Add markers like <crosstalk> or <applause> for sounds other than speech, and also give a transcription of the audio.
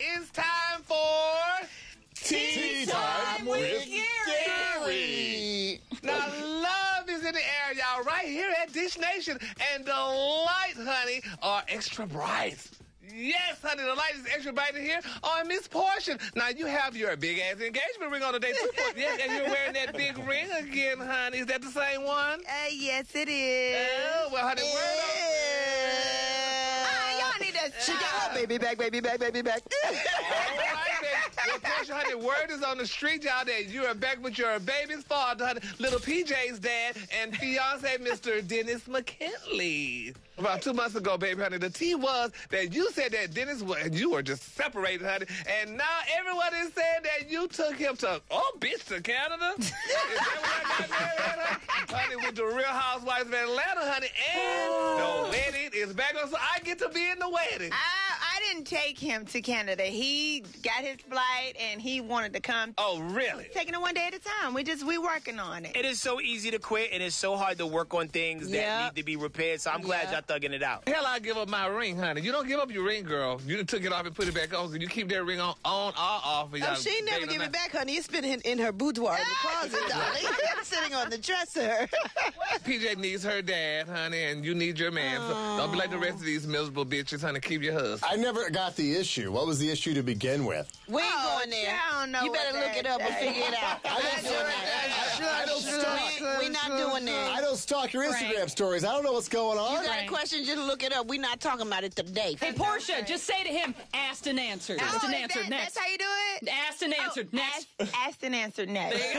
It's time for Tea Time with Gary. Now, love is in the air, y'all, right here at Dish Nation. And the lights, honey, are extra bright. Yes, honey, the light is extra bright in here on Miss Porsha. Now, you have your big ass engagement ring on today, too. <laughs> yes, and you're wearing that big ring again, honey. Is that the same one? Uh, yes, it is. Oh, well, honey, word She got her baby back, baby back, baby back. <laughs> All right, baby. Well, Porsha, honey, word is on the street, y'all, that you are back with your baby's father, honey, little PJ's dad, and fiance, Mr. Dennis McKinley. About two months ago, baby, honey, the tea was that you said that Dennis was, and you were just separated, honey, and now everyone is saying that you took him to, oh, bitch, to Canada? <laughs> is that what I got married, honey? Honey, with the Housewives Atlanta, honey, and oh. the wedding is back on, so I get to be in the wedding. I, I didn't take him to Canada. He got his flight and he wanted to come. Oh, really? Taking it one day at a time. We just we working on it. It is so easy to quit, and it's so hard to work on things that Yep. need to be repaired. So I'm glad y'all thugging it out. Hell, I give up my ring, honey. You don't give up your ring, girl. You done took it off and put it back on. So you keep that ring on, on or off. of Oh, y'all she never dating give it back, honey. It's been in, in her boudoir in the ah! closet, darling. <laughs> Sitting on the dresser. <laughs> PJ needs her dad, honey, and you need your man. So don't be like the rest of these miserable bitches, honey. Keep your husband. I never got the issue. What was the issue to begin with? We ain't Oh, going there. I don't know you better what look it up and figure it out. I don't, I, I don't stalk. we, we not doing that. I don't stalk your Instagram stories. I don't know what's going on. You got a question, just look it up. We're not talking about it today. Hey, Porsha, just say to him, asked and answered. Oh, Asked and is answered that- next. That's how you do it? Asked and answered Oh, next. Asked, asked and answered next. <laughs>